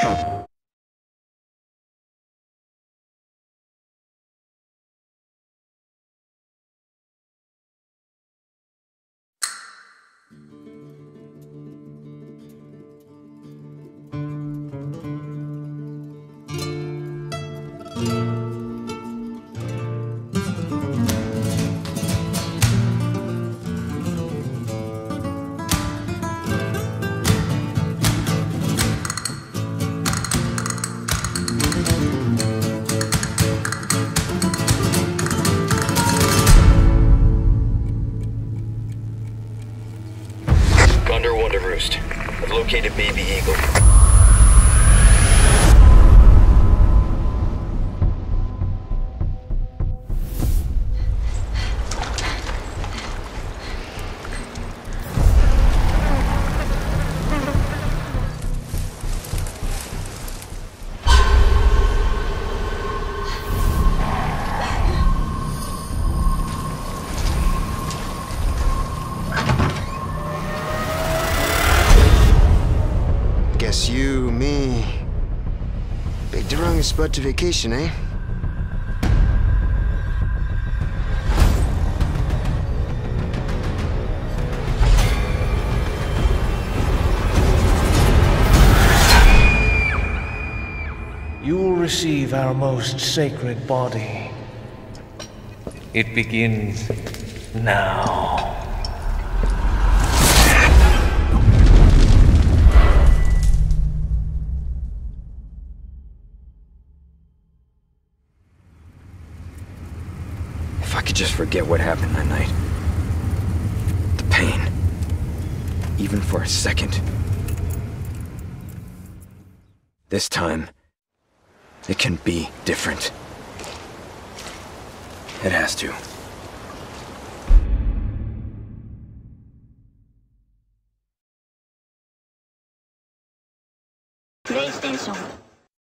you Condor One to Roost. I've located Baby Eagle. Guess you, me. Picked the wrong spot to vacation, eh? You will receive our most sacred body. It begins now. Could just forget what happened that night. The pain. Even for a second. This time, it can be different. It has to. PlayStation